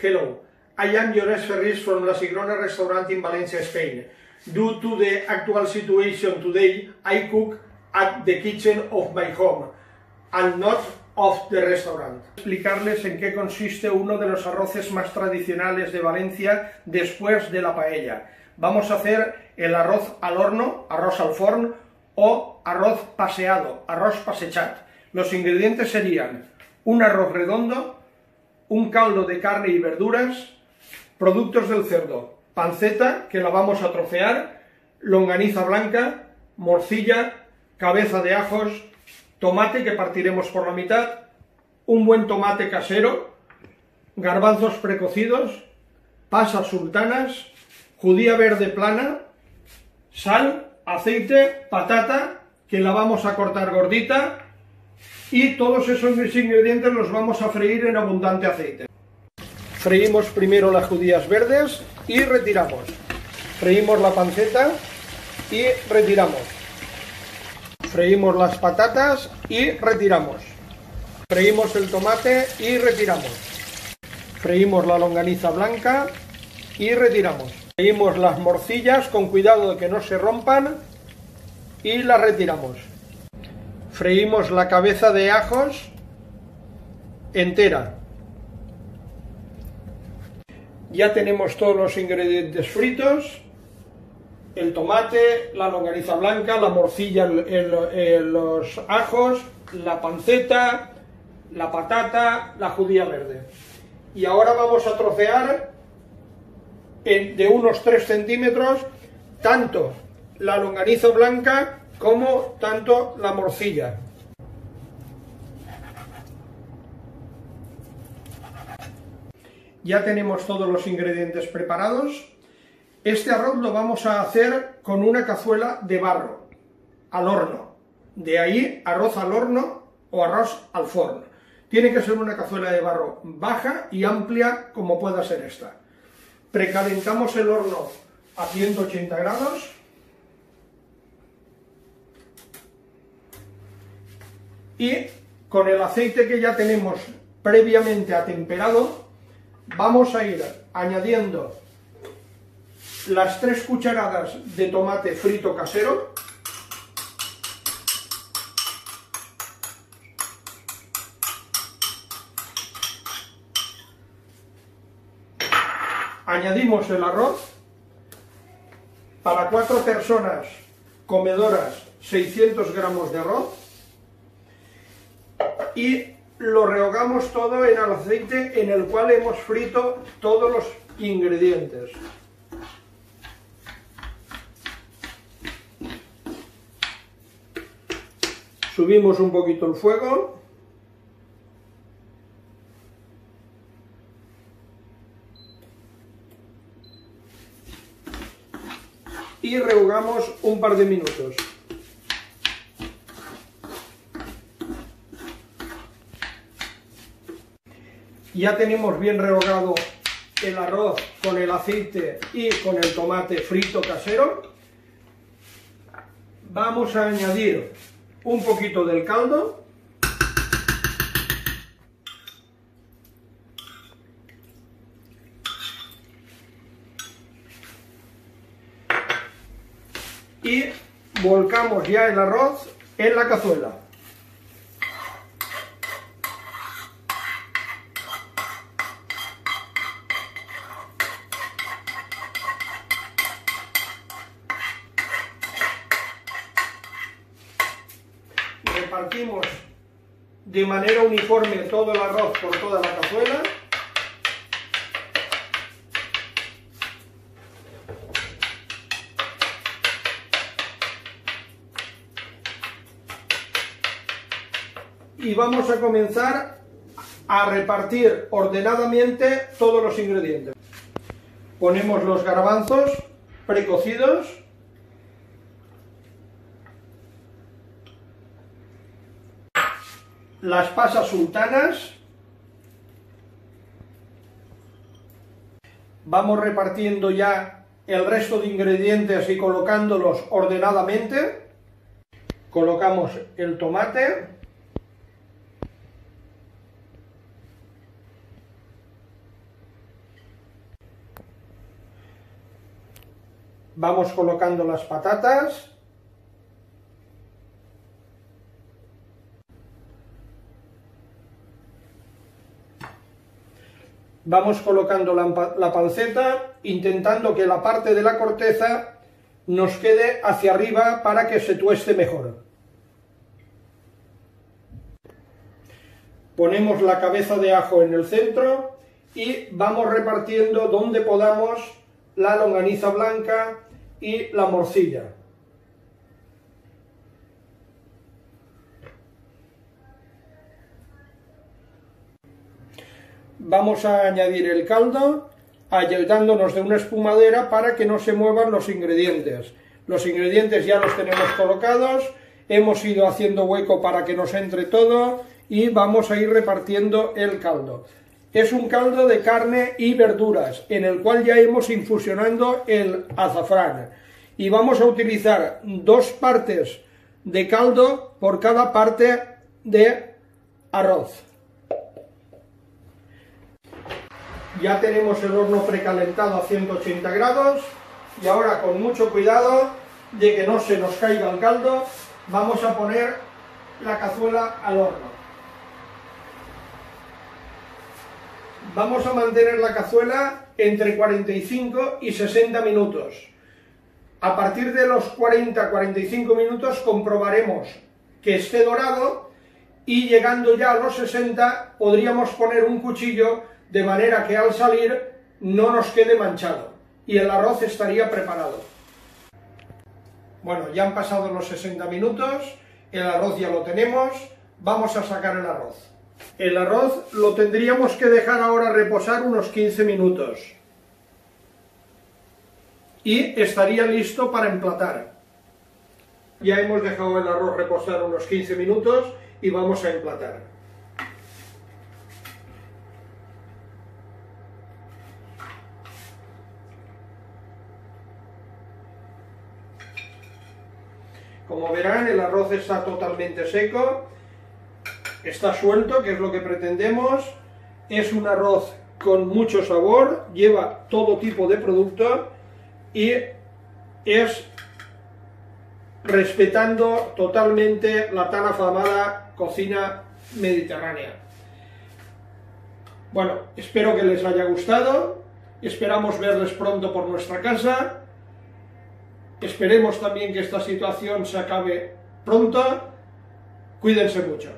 Hello, I am Llores Ferris from La Sigrona restaurant in Valencia, Spain. Due to the actual situation today, I cook at the kitchen of my home and not of the restaurant. Explicarles en qué consiste uno de los arroces más tradicionales de Valencia después de la paella. Vamos a hacer el arroz al horno, arroz al forn o arroz paseado, arroz pasechat. Los ingredientes serían un arroz redondo, un caldo de carne y verduras, productos del cerdo, panceta, que la vamos a trocear, longaniza blanca, morcilla, cabeza de ajos, tomate que partiremos por la mitad, un buen tomate casero, garbanzos precocidos, pasas sultanas, judía verde plana, sal, aceite, patata, que la vamos a cortar gordita, y todos esos ingredientes los vamos a freír en abundante aceite. Freímos primero las judías verdes y retiramos. Freímos la panceta y retiramos. Freímos las patatas y retiramos. Freímos el tomate y retiramos. Freímos la longaniza blanca y retiramos. Freímos las morcillas con cuidado de que no se rompan y las retiramos freímos la cabeza de ajos entera. Ya tenemos todos los ingredientes fritos, el tomate, la longaniza blanca, la morcilla, los ajos, la panceta, la patata, la judía verde. Y ahora vamos a trocear de unos 3 centímetros tanto la longaniza blanca como tanto la morcilla. Ya tenemos todos los ingredientes preparados. Este arroz lo vamos a hacer con una cazuela de barro, al horno. De ahí arroz al horno o arroz al forno. Tiene que ser una cazuela de barro baja y amplia como pueda ser esta. Precalentamos el horno a 180 grados y con el aceite que ya tenemos previamente atemperado vamos a ir añadiendo las tres cucharadas de tomate frito casero. Añadimos el arroz. Para cuatro personas comedoras 600 gramos de arroz y lo rehogamos todo en el aceite en el cual hemos frito todos los ingredientes. Subimos un poquito el fuego. Y rehogamos un par de minutos. Ya tenemos bien rehogado el arroz con el aceite y con el tomate frito casero. Vamos a añadir un poquito del caldo. Y volcamos ya el arroz en la cazuela. Repartimos de manera uniforme todo el arroz por toda la cazuela. Y vamos a comenzar a repartir ordenadamente todos los ingredientes. Ponemos los garbanzos precocidos las pasas sultanas. Vamos repartiendo ya el resto de ingredientes y colocándolos ordenadamente. Colocamos el tomate. Vamos colocando las patatas. Vamos colocando la, la panceta, intentando que la parte de la corteza nos quede hacia arriba para que se tueste mejor. Ponemos la cabeza de ajo en el centro y vamos repartiendo donde podamos la longaniza blanca y la morcilla. Vamos a añadir el caldo ayudándonos de una espumadera para que no se muevan los ingredientes. Los ingredientes ya los tenemos colocados, hemos ido haciendo hueco para que nos entre todo y vamos a ir repartiendo el caldo. Es un caldo de carne y verduras, en el cual ya hemos infusionando el azafrán. Y vamos a utilizar dos partes de caldo por cada parte de arroz. Ya tenemos el horno precalentado a 180 grados y ahora con mucho cuidado de que no se nos caiga el caldo, vamos a poner la cazuela al horno. Vamos a mantener la cazuela entre 45 y 60 minutos. A partir de los 40-45 minutos comprobaremos que esté dorado y llegando ya a los 60 podríamos poner un cuchillo de manera que al salir no nos quede manchado y el arroz estaría preparado. Bueno, ya han pasado los 60 minutos, el arroz ya lo tenemos, vamos a sacar el arroz. El arroz lo tendríamos que dejar ahora reposar unos 15 minutos y estaría listo para emplatar. Ya hemos dejado el arroz reposar unos 15 minutos y vamos a emplatar. Como verán, el arroz está totalmente seco, está suelto, que es lo que pretendemos, es un arroz con mucho sabor, lleva todo tipo de producto y es respetando totalmente la tan afamada cocina mediterránea. Bueno, espero que les haya gustado, esperamos verles pronto por nuestra casa Esperemos también que esta situación se acabe pronto. Cuídense mucho.